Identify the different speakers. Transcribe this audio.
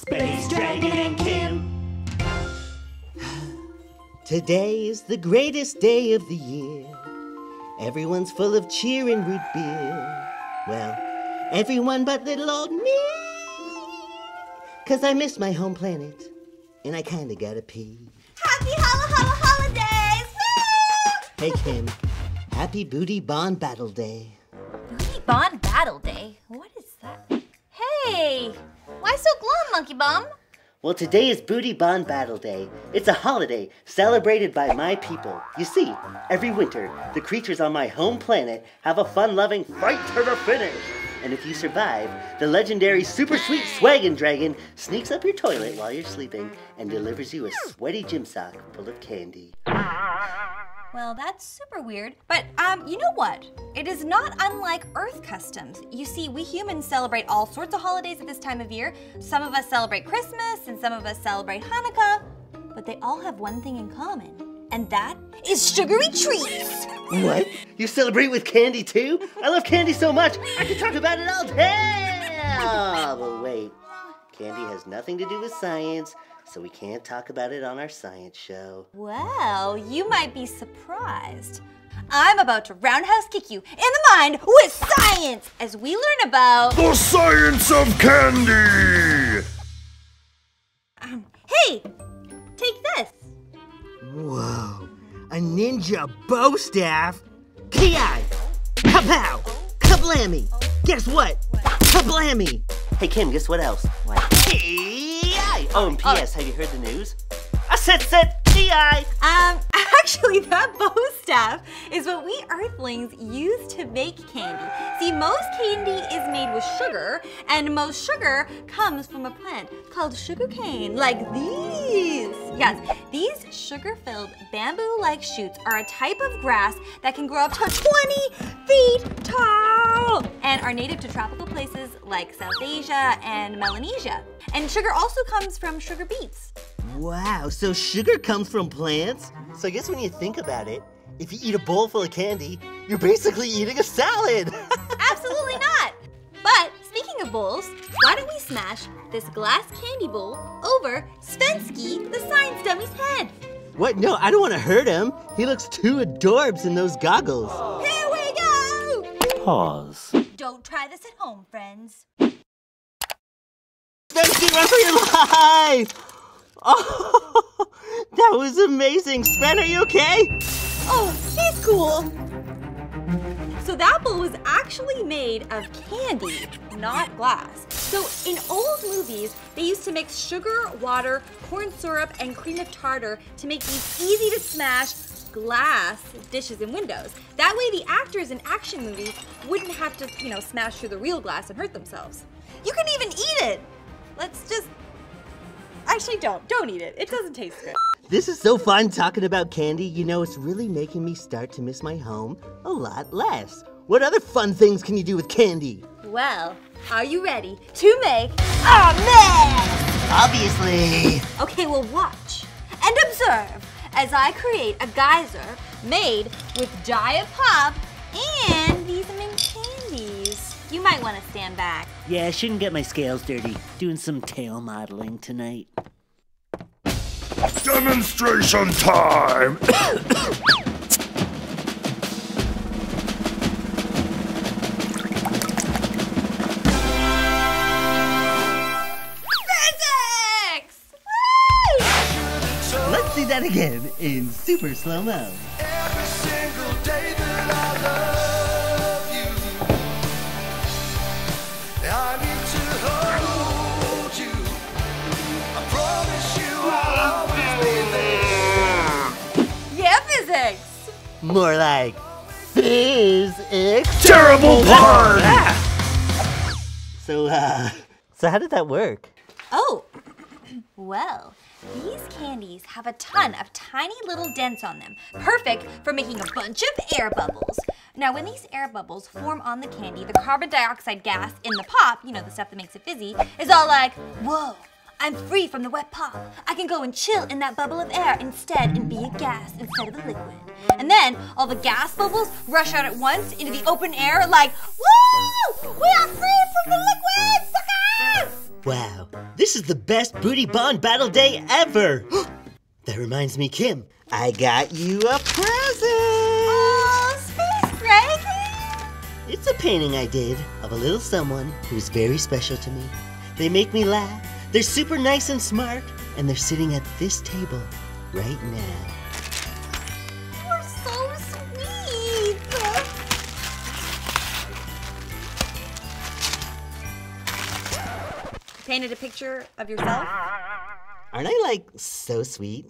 Speaker 1: Space Dragon and Kim.
Speaker 2: Today is the greatest day of the year. Everyone's full of cheer and root beer. Well, everyone but little old me. Cause I miss my home planet. And I kinda gotta pee.
Speaker 3: Happy Holla Holla Holidays! Woo!
Speaker 2: Hey Kim, happy Booty Bond Battle Day.
Speaker 3: Booty Bond Battle Day? What is that? Hey! Why so glum, Monkey Bum?
Speaker 2: Well, today is Booty Bond Battle Day. It's a holiday celebrated by my people. You see, every winter, the creatures on my home planet have a fun loving fight to the finish. And if you survive, the legendary super sweet Swaggin' Dragon sneaks up your toilet while you're sleeping and delivers you a sweaty gym sock full of candy.
Speaker 3: Well, that's super weird. But, um, you know what? It is not unlike Earth customs. You see, we humans celebrate all sorts of holidays at this time of year. Some of us celebrate Christmas, and some of us celebrate Hanukkah. But they all have one thing in common, and that is sugary treats.
Speaker 2: What? You celebrate with candy too? I love candy so much, I could talk about it all day! Oh, but wait. Candy has nothing to do with science, so we can't talk about it on our science show.
Speaker 3: Well, you might be surprised. I'm about to roundhouse kick you in the mind with science as we learn about.
Speaker 4: The science of candy!
Speaker 3: Um, hey, take this.
Speaker 2: Whoa, a ninja bow staff? Ki! Kapow! Kablammy! Guess what? Kablammy! Hey Kim, guess what else?
Speaker 3: What?
Speaker 2: Oh, and P.S. Have you heard the news? I said said Ki!
Speaker 3: Um, actually, that bow staff is what we Earthlings use to make candy. See, most candy is made with sugar, and most sugar comes from a plant called sugarcane, like these. Yes, these sugar-filled bamboo-like shoots are a type of grass that can grow up to 20 feet tall and are native to tropical places like South Asia and Melanesia. And sugar also comes from sugar beets.
Speaker 2: Wow, so sugar comes from plants? So I guess when you think about it, if you eat a bowl full of candy, you're basically eating a salad!
Speaker 3: Absolutely not! But speaking of bowls, why don't we smash this glass candy bowl over Svensky, the science dummy's head?
Speaker 2: what? No, I don't want to hurt him. He looks too adorbs in those goggles.
Speaker 3: Here we go!
Speaker 2: Pause.
Speaker 3: Try this at home, friends.
Speaker 2: Svensky, run for your life! Oh, that was amazing. Sven, are you okay?
Speaker 3: Oh, he's cool. So that bowl was actually made of candy, not glass. So in old movies, they used to mix sugar, water, corn syrup, and cream of tartar to make these easy to smash glass dishes and windows. That way the actors in action movies wouldn't have to, you know, smash through the real glass and hurt themselves. You can even eat it. Let's just Actually, don't. Don't eat it. It doesn't taste good.
Speaker 2: This is so fun talking about candy. You know, it's really making me start to miss my home a lot less. What other fun things can you do with candy?
Speaker 3: Well, are you ready to make a mess?
Speaker 2: Obviously.
Speaker 3: Okay, well, watch and observe as I create a geyser made with Diet Pop and these mint candies. You might want to stand back.
Speaker 1: Yeah, I shouldn't get my scales dirty. Doing some tail modeling tonight.
Speaker 4: Demonstration time!
Speaker 2: That again in super slow mo.
Speaker 4: Every single day that I love you, I need to hold you. I promise you I'll always be there.
Speaker 3: Yeah, physics!
Speaker 2: More like physics.
Speaker 4: Terrible part!
Speaker 2: So, uh, so how did that work?
Speaker 3: Oh, well, these candies have a ton of tiny little dents on them, perfect for making a bunch of air bubbles. Now, when these air bubbles form on the candy, the carbon dioxide gas in the pop, you know, the stuff that makes it fizzy, is all like, whoa, I'm free from the wet pop. I can go and chill in that bubble of air instead and be a gas instead of a liquid. And then all the gas bubbles rush out at once into the open air like, woo! We are free from the liquid!
Speaker 2: Wow, this is the best Booty Bond Battle Day ever! that reminds me, Kim, I got you a present!
Speaker 3: Oh, Space Dragon!
Speaker 2: It's a painting I did of a little someone who's very special to me. They make me laugh, they're super nice and smart, and they're sitting at this table right now.
Speaker 3: Painted a picture of yourself?
Speaker 2: Aren't I like so sweet?